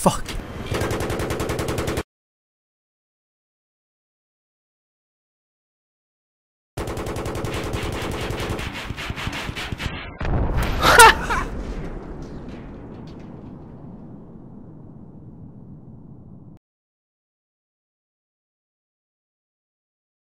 fuck?